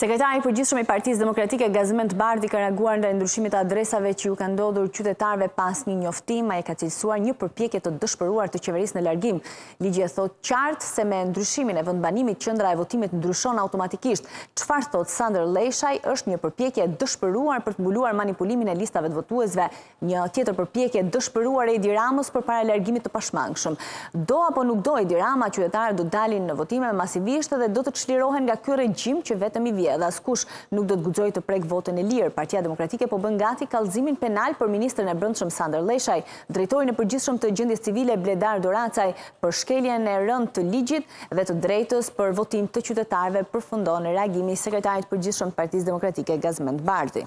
Sekretari i Përgjithshëm i Partisë Demokratike Gazment Bardhi ka reaguar ndaj ndryshimit të adresave që ju ka ndodhur qytetarëve pa asnjë njoftim, ai e ka cilësuar një përpjekje të dëshpëruar të qeverisë në largim. Ligji e thotë qartë se me ndryshimin e vendbanimit qendra e votimit ndryshon automatikisht. Çfarë thotë Sandër Lleshaj është një përpjekje e dëshpëruar për të mbuluar manipulimin e listave të votuesve Një tjetër përpjekje e dëshpëruar e Edi Ramës përpara largimit të pashmangshëm. Do apo nuk do Edi Rama, qytetarët do të dalin në votime masivisht dhe do të çlirohen nga ky regjim që vetëm i vjedh. Askush nuk do të guxojë të prekë votën e lirë. Partia Demokratike po bën gati kallëzimin penal për ministrin e Brendshëm Sandër Lleshaj, drejtorin e përgjithshëm të Gjendjes Civile Bledar Doracaj për shkeljen e rëndë të ligjit dhe të drejtës për votim të qytetarëve, përfundon reagimi i Sekretarit të Përgjithshëm të Partisë Demokratike, Gazment Bardhi.